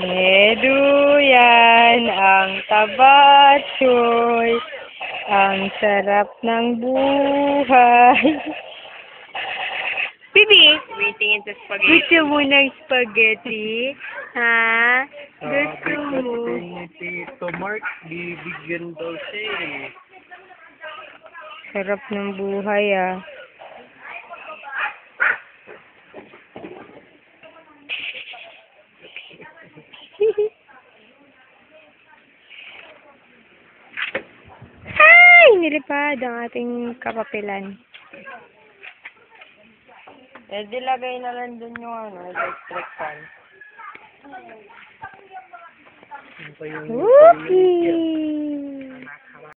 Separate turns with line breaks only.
Meduyan ang tabatsoy. Ang sarap ng buhay. Bibi,
Waiting sa spaghetti.
gusto mo ng spaghetti? Ha? Gusto mo?
ni Tito Mark, bibigyan daw siya eh.
Sarap ng buhay ah. Nilipad ang ating kapapilan.
Eh, di lagay na lang dun yung ano, electric fan.
Whoopee!